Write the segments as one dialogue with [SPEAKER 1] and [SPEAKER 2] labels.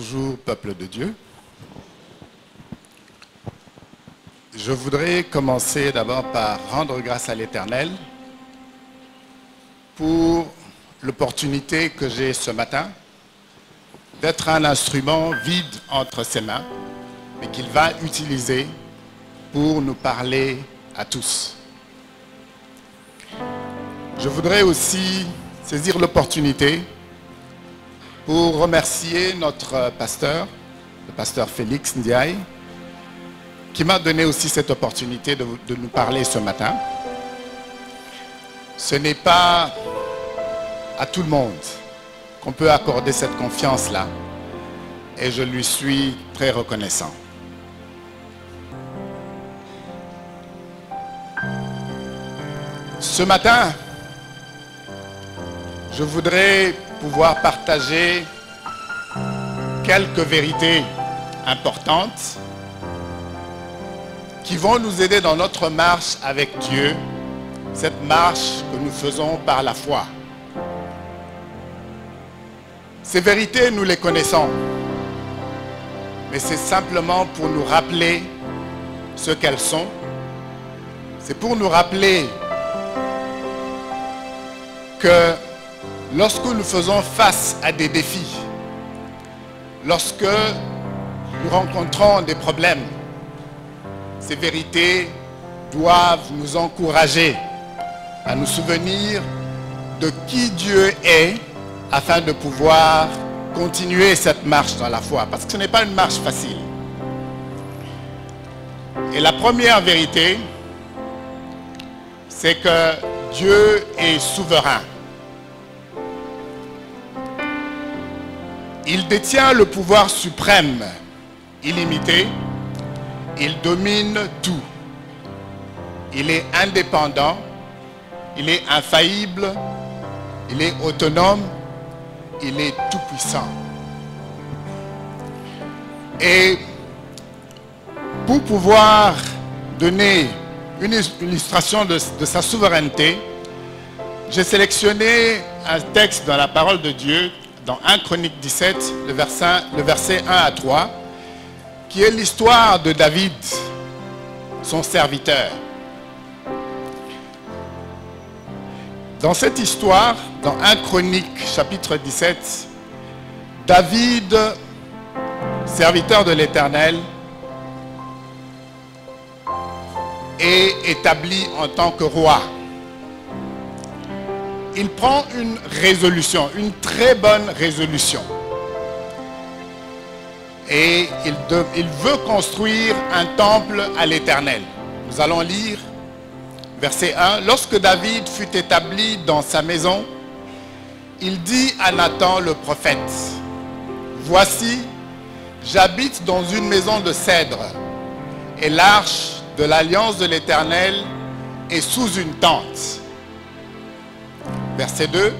[SPEAKER 1] Bonjour peuple de Dieu. Je voudrais commencer d'abord par rendre grâce à l'Éternel pour l'opportunité que j'ai ce matin d'être un instrument vide entre ses mains, mais qu'il va utiliser pour nous parler à tous. Je voudrais aussi saisir l'opportunité pour remercier notre pasteur, le pasteur Félix Ndiaye, qui m'a donné aussi cette opportunité de, de nous parler ce matin. Ce n'est pas à tout le monde qu'on peut accorder cette confiance-là. Et je lui suis très reconnaissant. Ce matin, je voudrais pouvoir partager quelques vérités importantes qui vont nous aider dans notre marche avec Dieu, cette marche que nous faisons par la foi. Ces vérités, nous les connaissons, mais c'est simplement pour nous rappeler ce qu'elles sont. C'est pour nous rappeler que lorsque nous faisons face à des défis, lorsque nous rencontrons des problèmes, ces vérités doivent nous encourager à nous souvenir de qui Dieu est afin de pouvoir continuer cette marche dans la foi. Parce que ce n'est pas une marche facile. Et la première vérité, c'est que Dieu est souverain. Il détient le pouvoir suprême, illimité. Il domine tout. Il est indépendant. Il est infaillible. Il est autonome. Il est tout puissant. Et pour pouvoir donner une illustration de, de sa souveraineté, j'ai sélectionné un texte dans la parole de Dieu dans 1 Chronique 17, le verset, le verset 1 à 3, qui est l'histoire de David, son serviteur. Dans cette histoire, dans 1 Chronique chapitre 17, David, serviteur de l'Éternel, est établi en tant que roi il prend une résolution, une très bonne résolution. Et il, veut construire un temple à l'Éternel. Nous allons lire verset 1. Lorsque David fut établi dans sa maison, il dit à Nathan le prophète, Voici, j'habite dans une maison de cèdre, et l'arche de l'alliance de l'Éternel est sous une tente. Verset 2.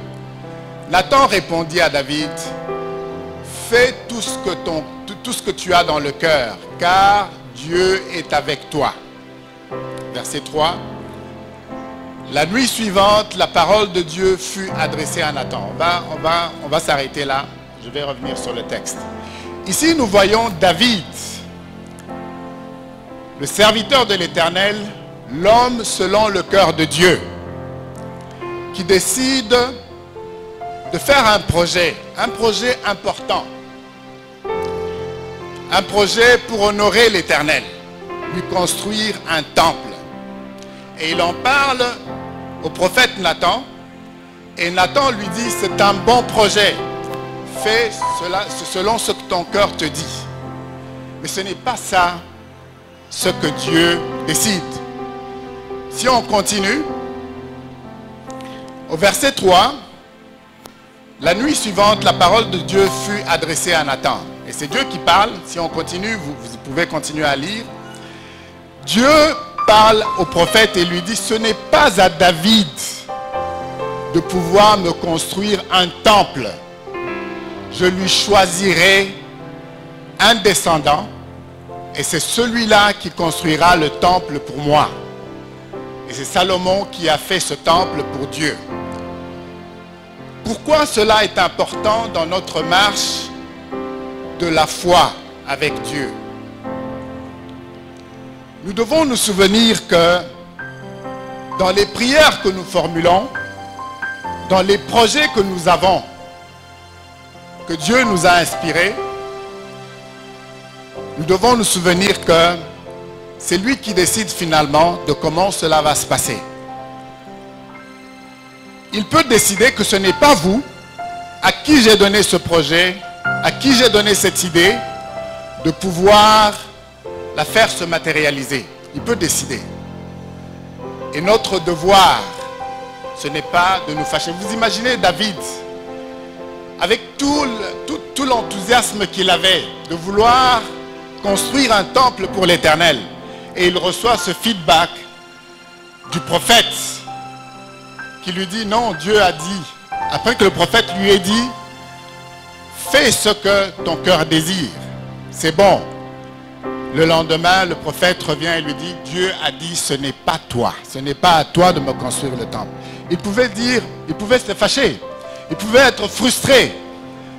[SPEAKER 1] Nathan répondit à David, fais tout ce que, tu as dans le cœur, car Dieu est avec toi. Verset 3. La nuit suivante, la parole de Dieu fut adressée à Nathan. On va, on va, on va s'arrêter là. Je vais revenir sur le texte. Ici, nous voyons David, le serviteur de l'Éternel, l'homme selon le cœur de Dieu qui décide de faire un projet, un projet important. Un projet pour honorer l'Éternel, lui construire un temple. Et il en parle au prophète Nathan. Et Nathan lui dit, c'est un bon projet. Fais cela selon ce que ton cœur te dit. Mais ce n'est pas ça ce que Dieu décide. Si on continue, au verset 3, la nuit suivante, la parole de Dieu fut adressée à Nathan. Et c'est Dieu qui parle. Si on continue, vous, pouvez continuer à lire. Dieu parle au prophète et lui dit, ce n'est pas à David de pouvoir me construire un temple. Je lui choisirai un descendant et c'est celui-là qui construira le temple pour moi. Et c'est Salomon qui a fait ce temple pour Dieu. Pourquoi cela est important dans notre marche de la foi avec Dieu? Nous devons nous souvenir que dans les prières que nous formulons, dans les projets que nous avons, que Dieu nous a inspirés, nous devons nous souvenir que c'est lui qui décide finalement de comment cela va se passer. Il peut décider que ce n'est pas vous à qui j'ai donné ce projet, à qui j'ai donné cette idée, de pouvoir la faire se matérialiser. Il peut décider. Et notre devoir, ce n'est pas de nous fâcher. Vous imaginez David, avec tout, l'enthousiasme qu'il avait de vouloir construire un temple pour l'Éternel. Et il reçoit ce feedback du prophète qui lui dit, non, Dieu a dit, après que le prophète lui ait dit, fais ce que ton cœur désire. C'est bon. Le lendemain, le prophète revient et lui dit, Dieu a dit, ce n'est pas toi, ce n'est pas à toi de me construire le temple. Il pouvait dire, il pouvait se fâcher, il pouvait être frustré.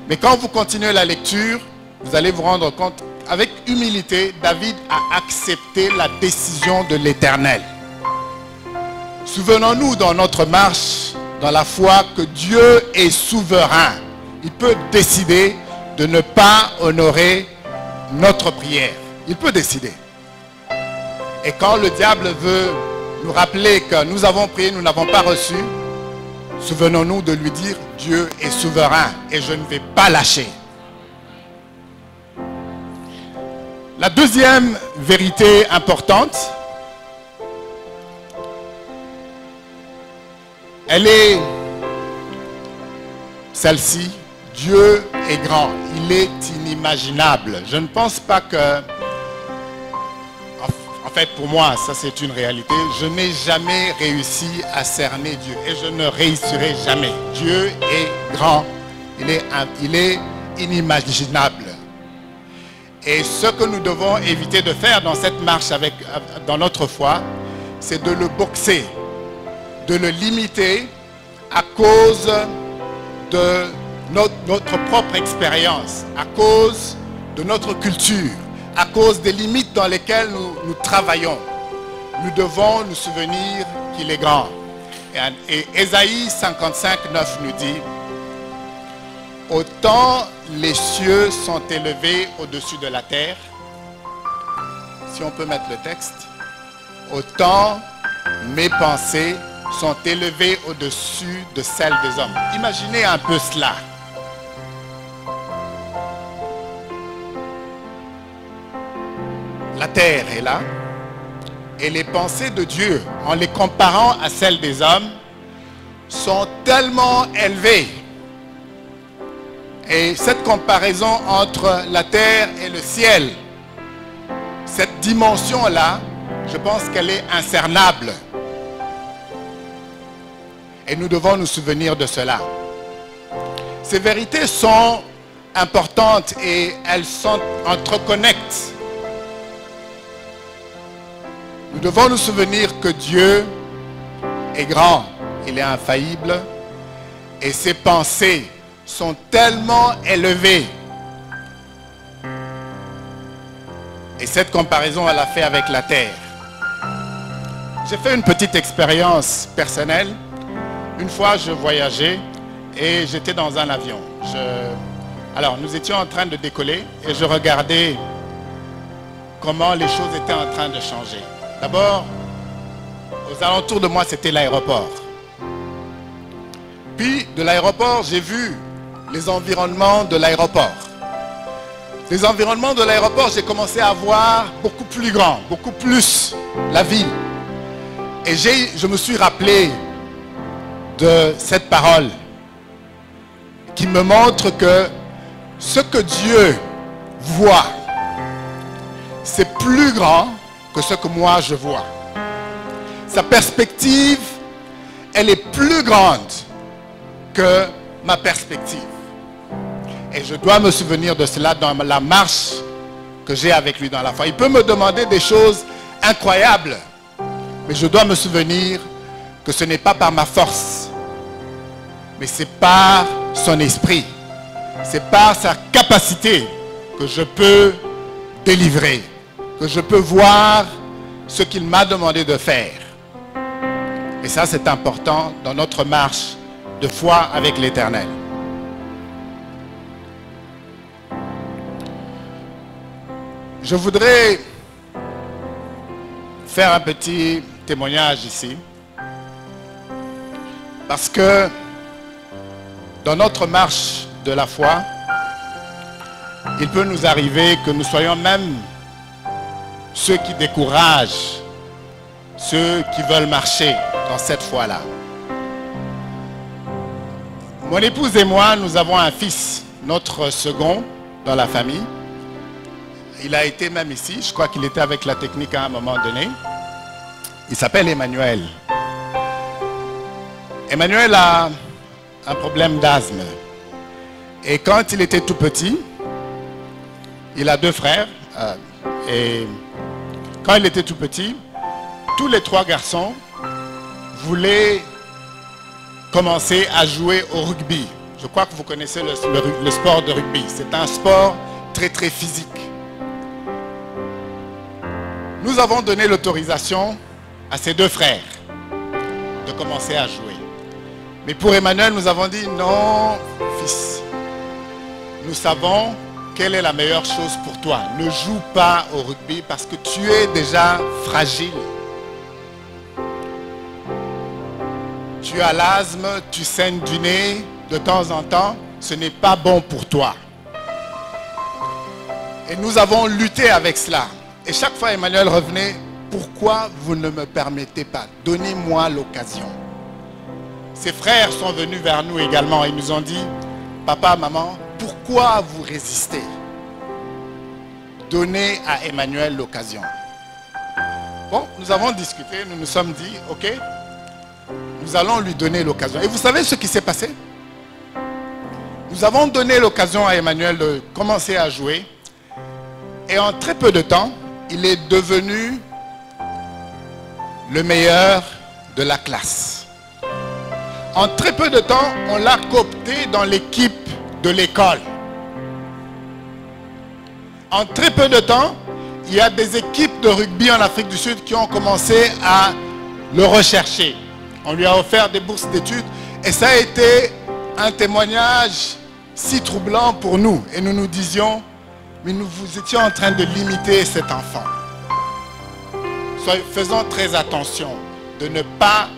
[SPEAKER 1] Mais quand vous continuez la lecture, vous allez vous rendre compte, avec humilité, David a accepté la décision de l'Éternel. Souvenons-nous dans notre marche, dans la foi, que Dieu est souverain. Il peut décider de ne pas honorer notre prière. Il peut décider. Et quand le diable veut nous rappeler que nous avons prié, nous n'avons pas reçu, souvenons-nous de lui dire, Dieu est souverain et je ne vais pas lâcher. La deuxième vérité importante, elle est celle-ci. Dieu est grand, il est inimaginable. Je ne pense pas que, en fait pour moi, ça c'est une réalité, je n'ai jamais réussi à cerner Dieu et je ne réussirai jamais. Dieu est grand, il est, il est inimaginable. Et ce que nous devons éviter de faire dans cette marche avec, dans notre foi, c'est de le boxer, de le limiter à cause de notre, propre expérience, à cause de notre culture, à cause des limites dans lesquelles nous, nous travaillons. Nous devons nous souvenir qu'il est grand. Et, et Ésaïe 55, 9 nous dit, Autant les cieux sont élevés au-dessus de la terre, si on peut mettre le texte, autant mes pensées sont élevées au-dessus de celles des hommes. Imaginez un peu cela. La terre est là, et les pensées de Dieu, en les comparant à celles des hommes, sont tellement élevées et cette comparaison entre la terre et le ciel, cette dimension-là, je pense qu'elle est incernable. Et nous devons nous souvenir de cela. Ces vérités sont importantes et elles sont entreconnectes. Nous devons nous souvenir que Dieu est grand, il est infaillible et ses pensées sont tellement élevés. Et cette comparaison, elle a fait avec la terre. J'ai fait une petite expérience personnelle. Une fois, je voyageais et j'étais dans un avion. Alors, nous étions en train de décoller et je regardais comment les choses étaient en train de changer. D'abord, aux alentours de moi, c'était l'aéroport. Puis, de l'aéroport, j'ai vu les environnements de l'aéroport. Les environnements de l'aéroport, j'ai commencé à voir beaucoup plus grand, beaucoup plus la ville. Et je me suis rappelé de cette parole qui me montre que ce que Dieu voit, c'est plus grand que ce que moi je vois. Sa perspective, elle est plus grande que ma perspective. Et je dois me souvenir de cela dans la marche que j'ai avec lui dans la foi. Il peut me demander des choses incroyables, mais je dois me souvenir que ce n'est pas par ma force, mais c'est par son esprit, c'est par sa capacité que je peux délivrer, que je peux voir ce qu'il m'a demandé de faire. Et ça, c'est important dans notre marche de foi avec l'Éternel. Je voudrais faire un petit témoignage ici. Parce que dans notre marche de la foi, il peut nous arriver que nous soyons même ceux qui découragent ceux qui veulent marcher dans cette foi-là. Mon épouse et moi, nous avons un fils, notre second dans la famille. Il a été même ici, je crois qu'il était avec la technique à un moment donné. Il s'appelle Emmanuel. Emmanuel a un problème d'asthme. Et quand il était tout petit, il a deux frères. Euh, et quand il était tout petit, tous les trois garçons voulaient commencer à jouer au rugby. Je crois que vous connaissez le, le sport de rugby. C'est un sport très très physique. Nous avons donné l'autorisation à ses deux frères de commencer à jouer. Mais pour Emmanuel, nous avons dit non, fils. Nous savons quelle est la meilleure chose pour toi. Ne joue pas au rugby parce que tu es déjà fragile. Tu as l'asthme, tu saignes du nez de temps en temps. Ce n'est pas bon pour toi. Et nous avons lutté avec cela. Et chaque fois, Emmanuel revenait, pourquoi vous ne me permettez pas? Donnez-moi l'occasion. Ses frères sont venus vers nous également et nous ont dit, papa, maman, pourquoi vous résistez? Donnez à Emmanuel l'occasion. Bon, nous avons discuté, nous nous sommes dit, ok, nous allons lui donner l'occasion. Et vous savez ce qui s'est passé? Nous avons donné l'occasion à Emmanuel de commencer à jouer. Et en très peu de temps, il est devenu le meilleur de la classe. En très peu de temps, on l'a coopté dans l'équipe de l'école. En très peu de temps, il y a des équipes de rugby en Afrique du Sud qui ont commencé à le rechercher. On lui a offert des bourses d'études et ça a été un témoignage si troublant pour nous. Et nous nous disions, mais nous vous étions en train de limiter cet enfant. faisons très attention de ne pas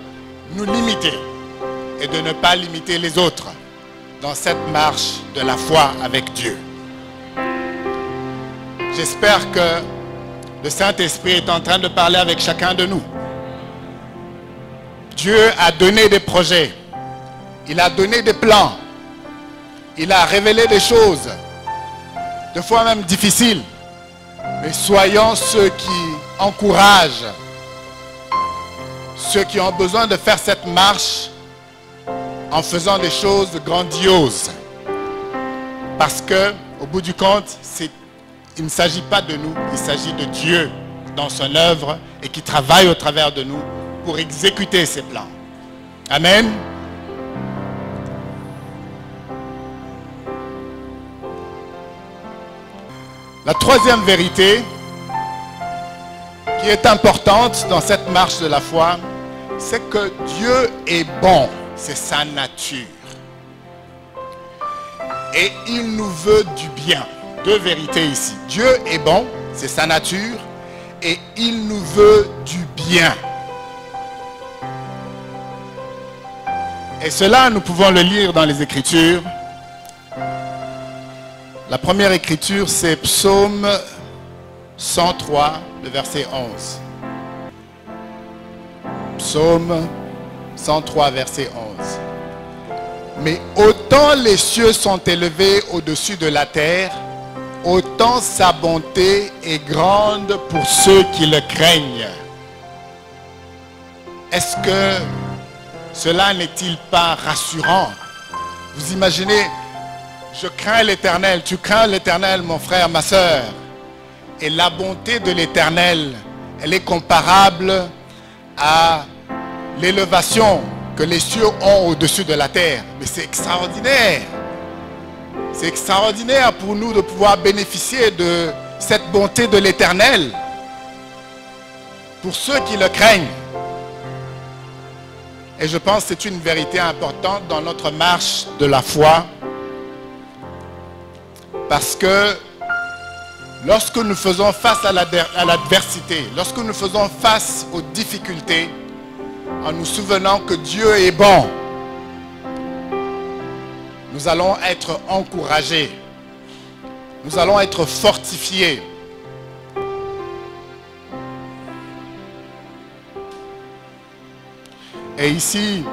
[SPEAKER 1] nous limiter et de ne pas limiter les autres dans cette marche de la foi avec Dieu. J'espère que le Saint-Esprit est en train de parler avec chacun de nous. Dieu a donné des projets. Il a donné des plans. Il a révélé des choses, des fois même difficiles. Mais soyons ceux qui encouragent ceux qui ont besoin de faire cette marche en faisant des choses grandioses. Parce que, au bout du compte, il ne s'agit pas de nous, il s'agit de Dieu dans son œuvre et qui travaille au travers de nous pour exécuter ses plans. Amen. La troisième vérité qui est importante dans cette marche de la foi, c'est que Dieu est bon, c'est sa nature. Et il nous veut du bien. Deux vérités ici. Dieu est bon, c'est sa nature, et il nous veut du bien. Et cela, nous pouvons le lire dans les Écritures. La première écriture, c'est Psaume 103, le verset 11. Psaume 103, verset 11. Mais autant les cieux sont élevés au-dessus de la terre, autant sa bonté est grande pour ceux qui le craignent. Est-ce que cela n'est-il pas rassurant? Vous imaginez, je crains l'éternel, tu crains l'éternel, mon frère, ma soeur. Et la bonté de l'éternel, elle est comparable à l'élévation que les cieux ont au-dessus de la terre. Mais c'est extraordinaire. C'est extraordinaire pour nous de pouvoir bénéficier de cette bonté de l'Éternel pour ceux qui le craignent. Et je pense que c'est une vérité importante dans notre marche de la foi. Parce que lorsque nous faisons face à l'adversité, lorsque nous faisons face aux difficultés, en nous souvenant que Dieu est bon, nous allons être encouragés. Nous allons être fortifiés. Et ici,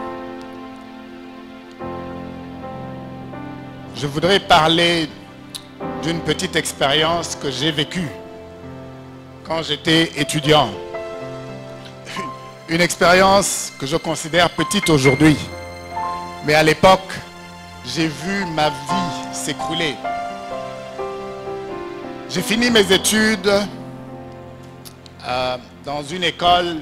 [SPEAKER 1] je voudrais parler d'une petite expérience que j'ai vécue quand j'étais étudiant. Une expérience que je considère petite aujourd'hui. Mais à l'époque, j'ai vu ma vie s'écrouler. J'ai fini mes études euh, dans une école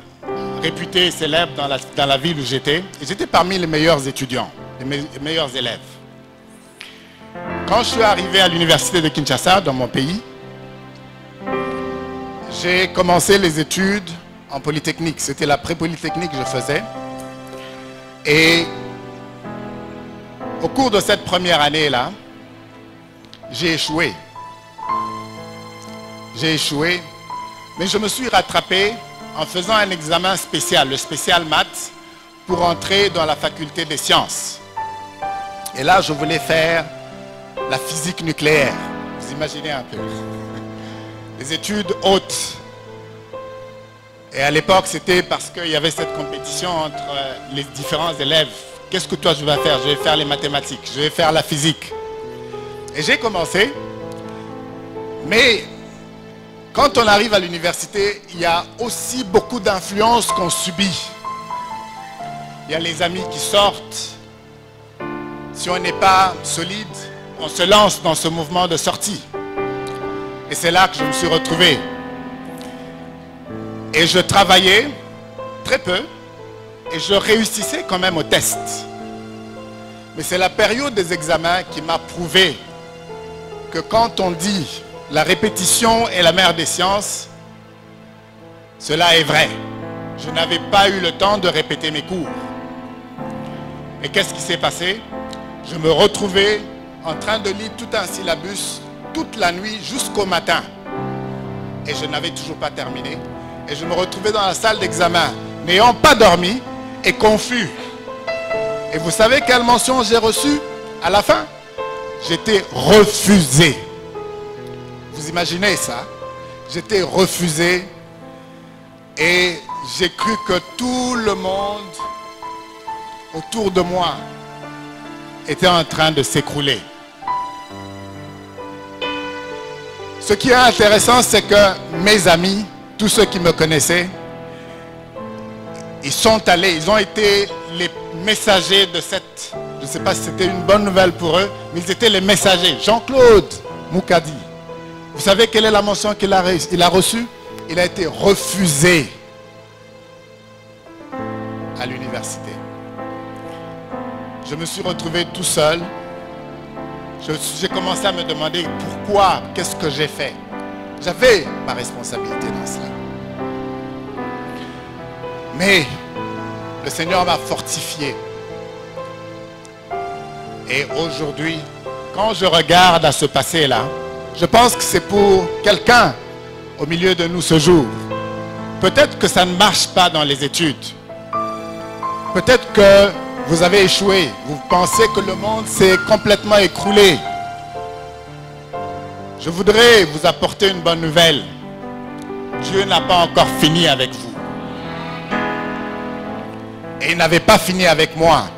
[SPEAKER 1] réputée célèbre dans la, ville où j'étais. Et j'étais parmi les meilleurs étudiants, les meilleurs élèves. Quand je suis arrivé à l'université de Kinshasa, dans mon pays, j'ai commencé les études en polytechnique. C'était la pré-polytechnique que je faisais. Et au cours de cette première année-là, j'ai échoué. J'ai échoué, mais je me suis rattrapé en faisant un examen spécial, le spécial maths, pour entrer dans la faculté des sciences. Et là, je voulais faire la physique nucléaire. Vous imaginez un peu. Les études hautes. Et à l'époque, c'était parce qu'il y avait cette compétition entre les différents élèves Qu'est-ce que toi je vas faire? Je vais faire les mathématiques, je vais faire la physique. Et j'ai commencé. Mais quand on arrive à l'université, il y a aussi beaucoup d'influences qu'on subit. Il y a les amis qui sortent. Si on n'est pas solide, on se lance dans ce mouvement de sortie. Et c'est là que je me suis retrouvé. Et je travaillais très peu, et je réussissais quand même au test. Mais c'est la période des examens qui m'a prouvé que quand on dit la répétition est la mère des sciences, cela est vrai. Je n'avais pas eu le temps de répéter mes cours. Et qu'est-ce qui s'est passé? Je me retrouvais en train de lire tout un syllabus toute la nuit jusqu'au matin. Et je n'avais toujours pas terminé. Et je me retrouvais dans la salle d'examen, n'ayant pas dormi, et confus. Et vous savez quelle mention j'ai reçue à la fin? J'étais refusé. Vous imaginez ça? J'étais refusé et j'ai cru que tout le monde autour de moi était en train de s'écrouler. Ce qui est intéressant, c'est que mes amis, tous ceux qui me connaissaient, ils sont allés, ils ont été les messagers de cette, je ne sais pas si c'était une bonne nouvelle pour eux, mais ils étaient les messagers. Jean-Claude Moukadi, vous savez quelle est la mention qu'il a, a reçue? Il a été refusé à l'université. Je me suis retrouvé tout seul. J'ai commencé à me demander pourquoi, qu'est-ce que j'ai fait? J'avais ma responsabilité dans cela. Mais le Seigneur m'a fortifié. Et aujourd'hui, quand je regarde à ce passé-là, je pense que c'est pour quelqu'un au milieu de nous ce jour. Peut-être que ça ne marche pas dans les études. Peut-être que vous avez échoué. Vous pensez que le monde s'est complètement écroulé. Je voudrais vous apporter une bonne nouvelle. Dieu n'a pas encore fini avec vous. Et il n'avait pas fini avec moi.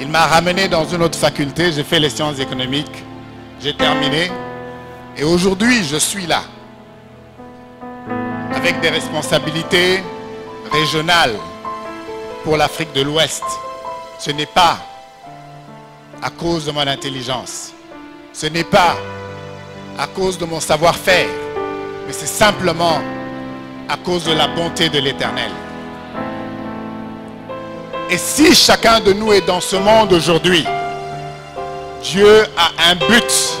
[SPEAKER 1] Il m'a ramené dans une autre faculté. J'ai fait les sciences économiques. J'ai terminé. Et aujourd'hui, je suis là. Avec des responsabilités régionales pour l'Afrique de l'Ouest. Ce n'est pas à cause de mon intelligence. Ce n'est pas à cause de mon savoir-faire. Mais c'est simplement à cause de la bonté de l'Éternel. Et si chacun de nous est dans ce monde aujourd'hui, Dieu a un but.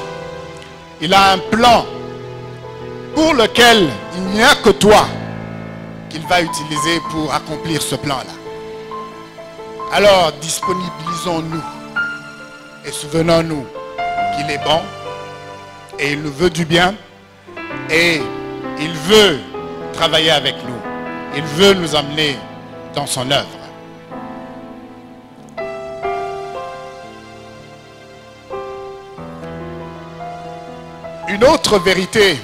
[SPEAKER 1] Il a un plan pour lequel il n'y a que toi qu'il va utiliser pour accomplir ce plan-là. Alors disponibilisons-nous et souvenons-nous qu'il est bon et il nous veut du bien et il veut travailler avec nous. Il veut nous emmener dans son œuvre. Une autre vérité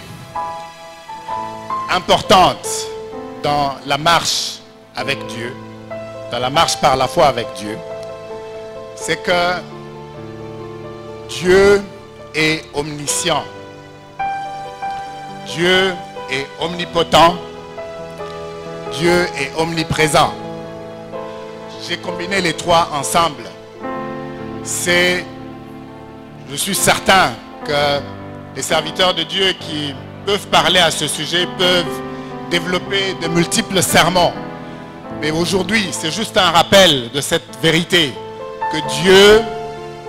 [SPEAKER 1] importante dans la marche avec Dieu, dans la marche par la foi avec Dieu, c'est que Dieu omniscient. Dieu est omnipotent. Dieu est omniprésent. J'ai combiné les trois ensemble. C'est, je suis certain que les serviteurs de Dieu qui peuvent parler à ce sujet peuvent développer de multiples sermons. Mais aujourd'hui, c'est juste un rappel de cette vérité que Dieu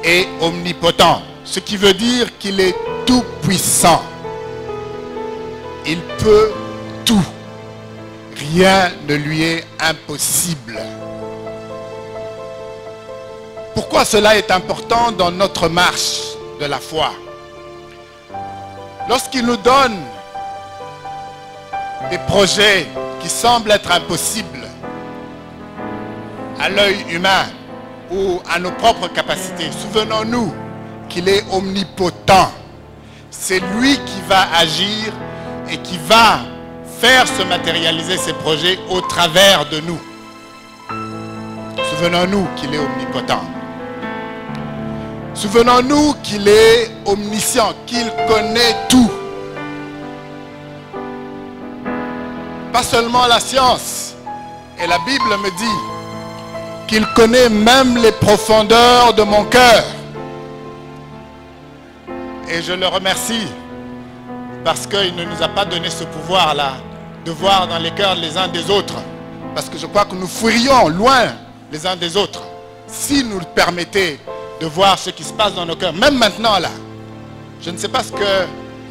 [SPEAKER 1] est omnipotent, ce qui veut dire qu'il est tout puissant. Il peut tout. Rien ne lui est impossible. Pourquoi cela est important dans notre marche de la foi? Lorsqu'il nous donne des projets qui semblent être impossibles à l'œil humain ou à nos propres capacités, souvenons-nous qu'il est omnipotent. C'est lui qui va agir et qui va faire se matérialiser ces projets au travers de nous. Souvenons-nous qu'il est omnipotent. Souvenons-nous qu'il est omniscient, qu'il connaît tout. Pas seulement la science. Et la Bible me dit qu'il connaît même les profondeurs de mon cœur. Et je le remercie parce qu'il ne nous a pas donné ce pouvoir-là de voir dans les cœurs les uns des autres. Parce que je crois que nous fuirions loin les uns des autres si nous le permettait de voir ce qui se passe dans nos cœurs. Même maintenant, là, je ne sais pas ce que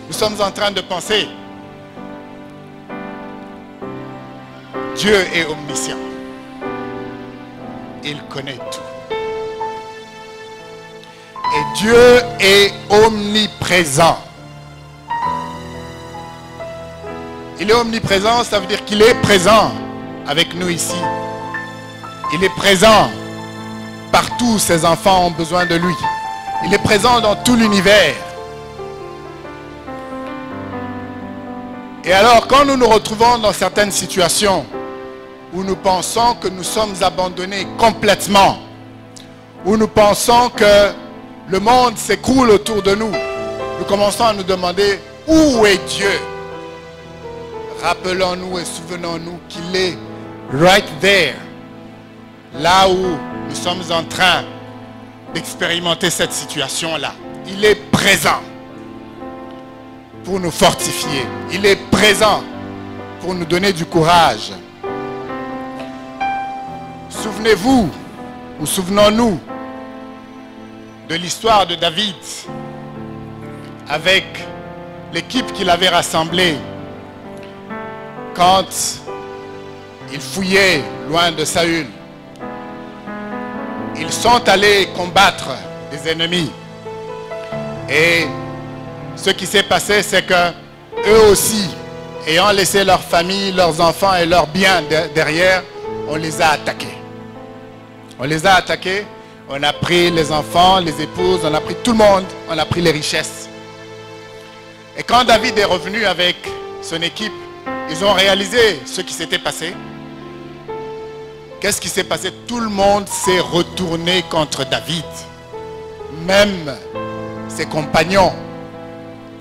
[SPEAKER 1] nous sommes en train de penser. Dieu est omniscient. Il connaît tout. Et Dieu est omniprésent. Il est omniprésent, ça veut dire qu'il est présent avec nous ici. Il est présent partout ses enfants ont besoin de lui. Il est présent dans tout l'univers. Et alors, quand nous nous retrouvons dans certaines situations où nous pensons que nous sommes abandonnés complètement, où nous pensons que le monde s'écroule autour de nous, nous commençons à nous demander où est Dieu? Rappelons-nous et souvenons-nous qu'il est right there, là où nous sommes en train d'expérimenter cette situation-là. Il est présent pour nous fortifier. Il est présent pour nous donner du courage. Souvenez-vous, ou souvenons-nous de l'histoire de David avec l'équipe qu'il avait rassemblée quand il fouillait loin de Saül. Ils sont allés combattre des ennemis. Et ce qui s'est passé, c'est que eux aussi, ayant laissé leur famille, leurs enfants et leurs biens derrière, on les a attaqués. On les a attaqués, on a pris les enfants, les épouses, on a pris tout le monde, on a pris les richesses. Et quand David est revenu avec son équipe, ils ont réalisé ce qui s'était passé. Qu'est-ce qui s'est passé? Tout le monde s'est retourné contre David. Même ses compagnons.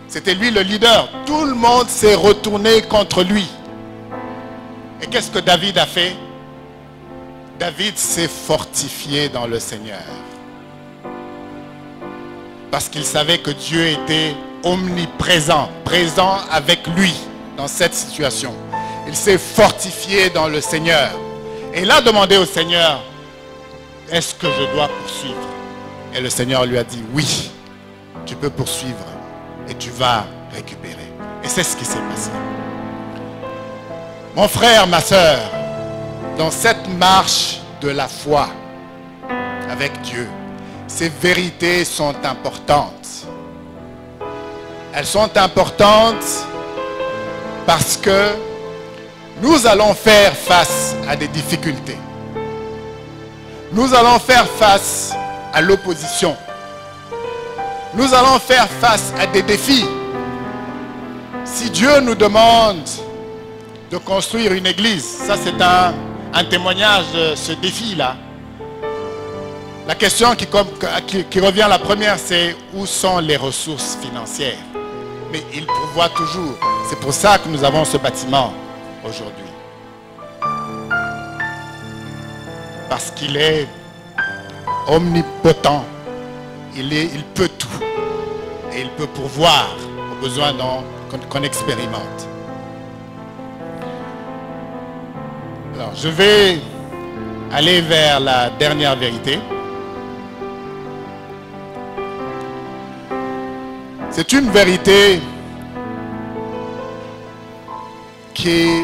[SPEAKER 1] C'était lui le leader. Tout le monde s'est retourné contre lui. Et qu'est-ce que David a fait? David s'est fortifié dans le Seigneur. Parce qu'il savait que Dieu était omniprésent, présent avec lui dans cette situation. Il s'est fortifié dans le Seigneur. Et il a demandé au Seigneur, est-ce que je dois poursuivre? Et le Seigneur lui a dit, oui, tu peux poursuivre et tu vas récupérer. Et c'est ce qui s'est passé. Mon frère, ma soeur, dans cette marche de la foi avec Dieu, ces vérités sont importantes. Elles sont importantes parce que nous allons faire face à des difficultés. Nous allons faire face à l'opposition. Nous allons faire face à des défis. Si Dieu nous demande de construire une église, ça c'est un, un, témoignage de ce défi-là. La question qui, revient la première, c'est où sont les ressources financières? Mais il pourvoit toujours. C'est pour ça que nous avons ce bâtiment aujourd'hui. Parce qu'il est omnipotent. Il peut tout. Et il peut pourvoir aux besoins qu'on expérimente. Je vais aller vers la dernière vérité. C'est une vérité qui,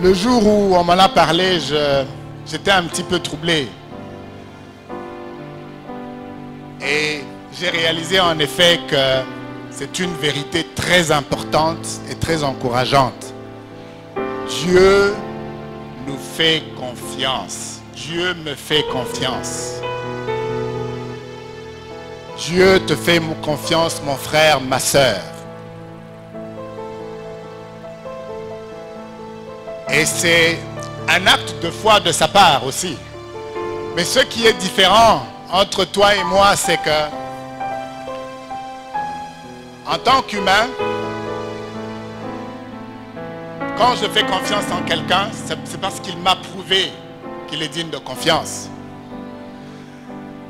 [SPEAKER 1] le jour où on m'en a parlé, j'étais un petit peu troublé. Et j'ai réalisé en effet que c'est une vérité très importante et très encourageante. Dieu nous fait confiance. Dieu me fait confiance. Dieu te fait confiance, mon frère, ma soeur. Et c'est un acte de foi de sa part aussi. Mais ce qui est différent entre toi et moi, c'est que en tant qu'humain, quand je fais confiance en quelqu'un, c'est parce qu'il m'a prouvé qu'il est digne de confiance.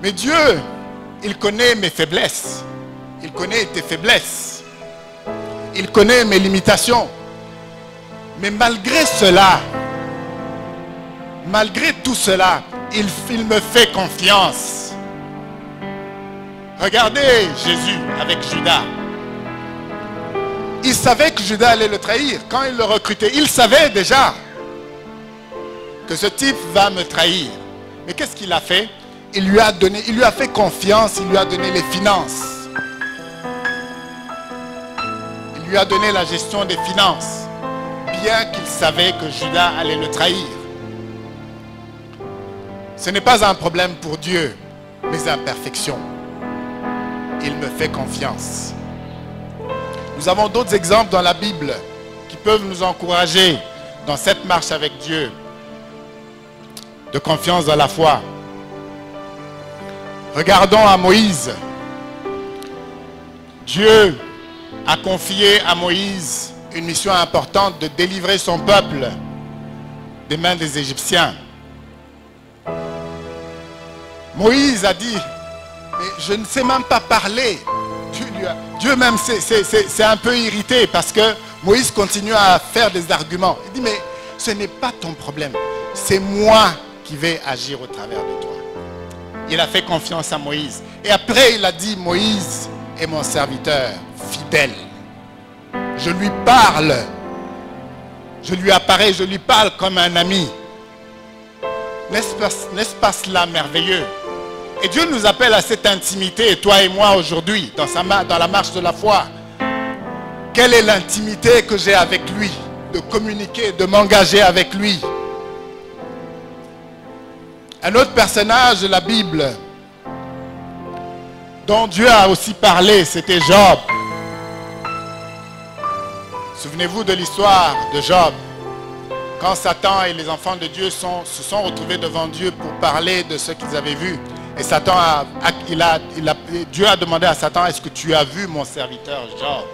[SPEAKER 1] Mais Dieu, il connaît mes faiblesses. Il connaît tes faiblesses. Il connaît mes limitations. Mais malgré cela, malgré tout cela, il, me fait confiance. Regardez Jésus avec Judas. Il savait que Judas allait le trahir. Quand il le recrutait, il savait déjà que ce type va me trahir. Mais qu'est-ce qu'il a fait? Il lui a donné, il lui a fait confiance, il lui a donné les finances. Il lui a donné la gestion des finances, bien qu'il savait que Judas allait le trahir. Ce n'est pas un problème pour Dieu, mes imperfections. Il me fait confiance. Nous avons d'autres exemples dans la Bible qui peuvent nous encourager dans cette marche avec Dieu, de confiance dans la foi. Regardons à Moïse. Dieu a confié à Moïse une mission importante de délivrer son peuple des mains des Égyptiens. Moïse a dit, mais je ne sais même pas parler. Dieu même c'est un peu irrité parce que Moïse continue à faire des arguments. Il dit, mais ce n'est pas ton problème. C'est moi qui vais agir au travers de toi. Il a fait confiance à Moïse. Et après, il a dit, Moïse est mon serviteur fidèle. Je lui parle. Je lui apparais, je lui parle comme un ami. N'est-ce pas cela merveilleux? Et Dieu nous appelle à cette intimité, toi et moi aujourd'hui, dans, la marche de la foi. Quelle est l'intimité que j'ai avec lui De communiquer, de m'engager avec lui? Un autre personnage de la Bible dont Dieu a aussi parlé, c'était Job. Souvenez-vous de l'histoire de Job. Quand Satan et les enfants de Dieu se sont retrouvés devant Dieu pour parler de ce qu'ils avaient vu, et Satan a, Dieu a demandé à Satan, est-ce que tu as vu mon serviteur Job?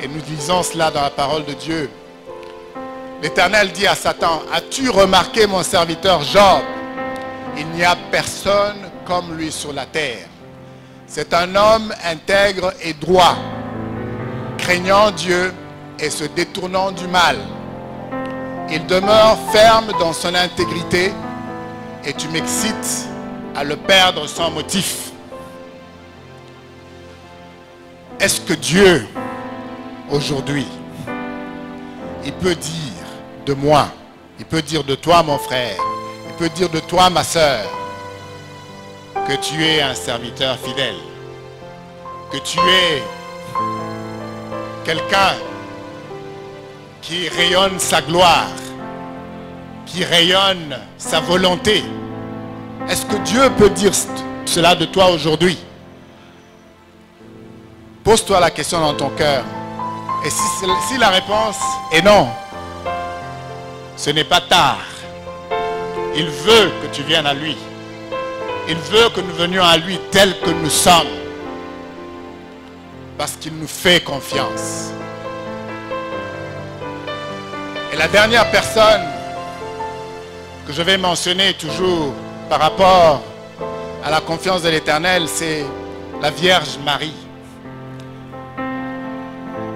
[SPEAKER 1] Et nous disons cela dans la parole de Dieu. L'Éternel dit à Satan, as-tu remarqué mon serviteur Job? Il n'y a personne comme lui sur la terre. C'est un homme intègre et droit, craignant Dieu et se détournant du mal. Il demeure ferme dans son intégrité et tu m'excites à le perdre sans motif. Est-ce que Dieu, aujourd'hui, il peut dire de moi, il peut dire de toi mon frère, il peut dire de toi ma soeur, que tu es un serviteur fidèle, que tu es quelqu'un qui rayonne sa gloire, qui rayonne sa volonté. Est-ce que Dieu peut dire cela de toi aujourd'hui? Pose-toi la question dans ton cœur. Et si, la réponse est non, ce n'est pas tard. Il veut que tu viennes à lui. Il veut que nous venions à lui tel que nous sommes. Parce qu'il nous fait confiance. Et la dernière personne que je vais mentionner toujours par rapport à la confiance de l'Éternel, c'est la Vierge Marie.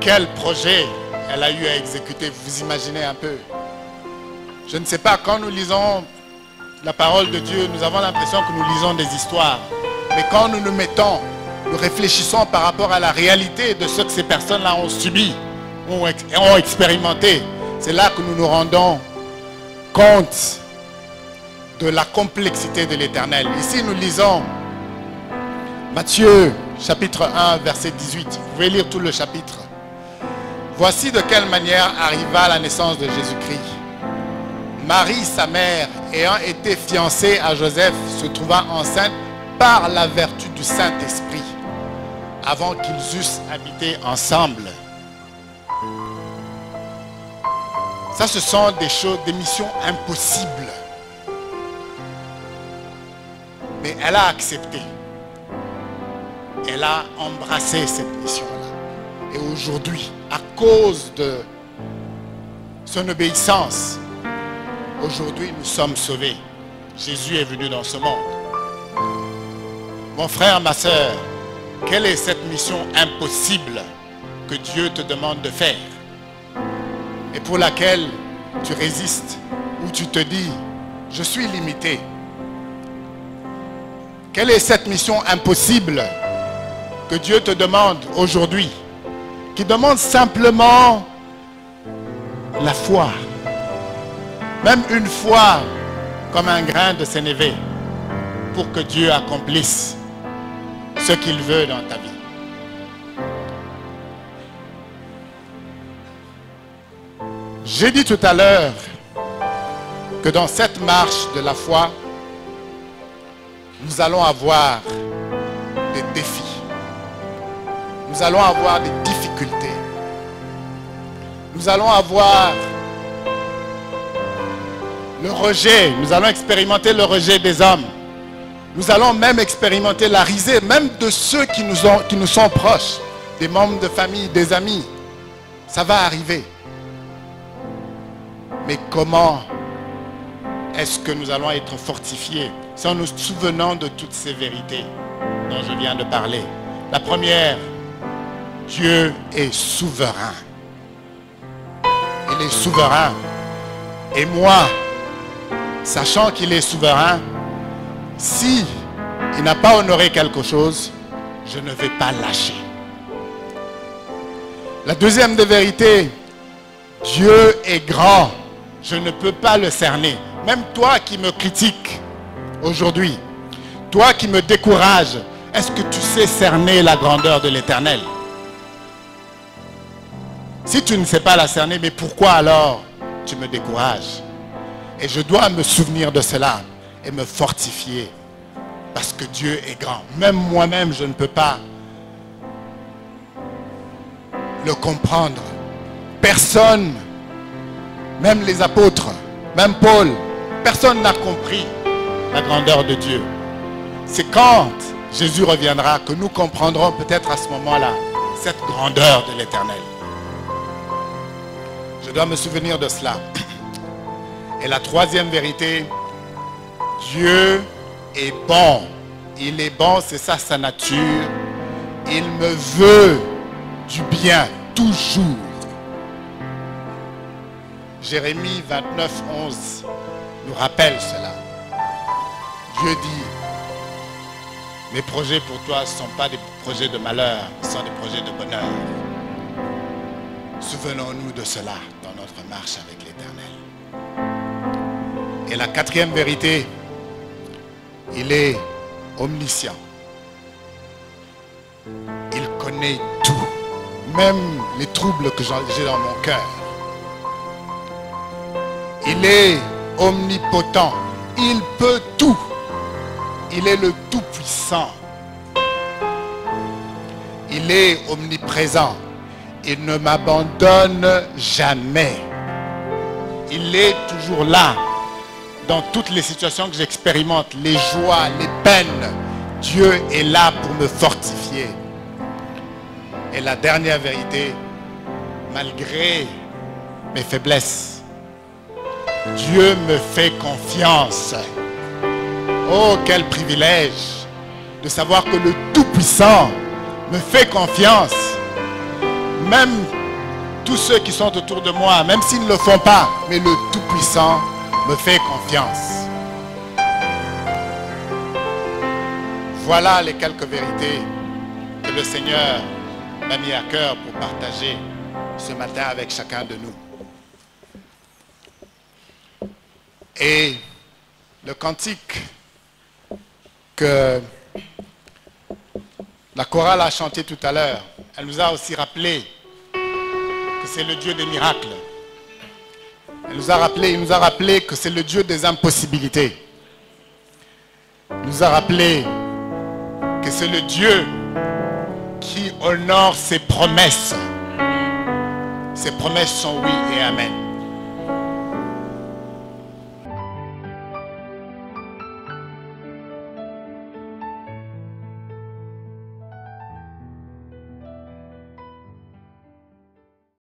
[SPEAKER 1] Quel projet elle a eu à exécuter, vous imaginez un peu. Je ne sais pas, quand nous lisons la parole de Dieu, nous avons l'impression que nous lisons des histoires. Mais quand nous nous mettons, nous réfléchissons par rapport à la réalité de ce que ces personnes-là ont subi, ont, ont expérimenté, c'est là que nous nous rendons compte de la complexité de l'éternel. Ici, nous lisons Matthieu chapitre 1, verset 18. Vous pouvez lire tout le chapitre. Voici de quelle manière arriva la naissance de Jésus-Christ. Marie, sa mère, ayant été fiancée à Joseph, se trouva enceinte par la vertu du Saint-Esprit, avant qu'ils eussent habité ensemble. Ça, ce sont des choses, des missions impossibles. Mais elle a accepté. Elle a embrassé cette mission-là. Et aujourd'hui, à cause de son obéissance, Aujourd'hui, nous sommes sauvés. Jésus est venu dans ce monde. Mon frère, ma soeur, quelle est cette mission impossible que Dieu te demande de faire et pour laquelle tu résistes ou tu te dis, je suis limité Quelle est cette mission impossible que Dieu te demande aujourd'hui Qui demande simplement la foi même une fois comme un grain de sénévé, pour que Dieu accomplisse ce qu'il veut dans ta vie? J'ai dit tout à l'heure que dans cette marche de la foi, nous allons avoir des défis. Nous allons avoir des difficultés. Nous allons avoir le rejet, nous allons expérimenter le rejet des hommes. Nous allons même expérimenter la risée, même de ceux qui nous, sont proches, des membres de famille, des amis. Ça va arriver. Mais comment est-ce que nous allons être fortifiés? Si en nous souvenant de toutes ces vérités dont je viens de parler La première, Dieu est souverain. Il est souverain. Et moi, sachant qu'il est souverain, si il n'a pas honoré quelque chose, je ne vais pas lâcher. La deuxième des vérités, Dieu est grand. Je ne peux pas le cerner. Même toi qui me critiques aujourd'hui, toi qui me décourages, est-ce que tu sais cerner la grandeur de l'éternel? Si tu ne sais pas la cerner, mais pourquoi alors tu me décourages? Et je dois me souvenir de cela et me fortifier. Parce que Dieu est grand. Même moi-même, je ne peux pas le comprendre. Personne, même les apôtres, même Paul, personne n'a compris la grandeur de Dieu. C'est quand Jésus reviendra que nous comprendrons peut-être à ce moment-là cette grandeur de l'éternel. Je dois me souvenir de cela. Et la troisième vérité, Dieu est bon. Il est bon, c'est ça sa nature. Il me veut du bien toujours. Jérémie 29, 11 nous rappelle cela. Dieu dit, Mes projets pour toi ne sont pas des projets de malheur, sont des projets de bonheur. Souvenons-nous de cela dans notre marche avec l'Éternel. Et la quatrième vérité, il est omniscient. Il connaît tout, même les troubles que j'ai dans mon cœur. Il est omnipotent. Il peut tout. Il est le Tout-Puissant. Il est omniprésent. Il ne m'abandonne jamais. Il est toujours là dans toutes les situations que j'expérimente, les joies, les peines. Dieu est là pour me fortifier. Et la dernière vérité, malgré mes faiblesses, Dieu me fait confiance. Oh, quel privilège de savoir que le Tout-Puissant me fait confiance. Même tous ceux qui sont autour de moi, même s'ils ne le font pas, mais le Tout-Puissant me fait confiance. Voilà les quelques vérités que le Seigneur m'a mis à cœur pour partager ce matin avec chacun de nous. Et le cantique la chorale a chanté tout à l'heure, elle nous a aussi rappelé que c'est le Dieu des miracles. Elle nous a rappelé, il nous a rappelé que c'est le Dieu des impossibilités. Il nous a rappelé que c'est le Dieu qui honore ses promesses. Ses promesses sont oui et amen.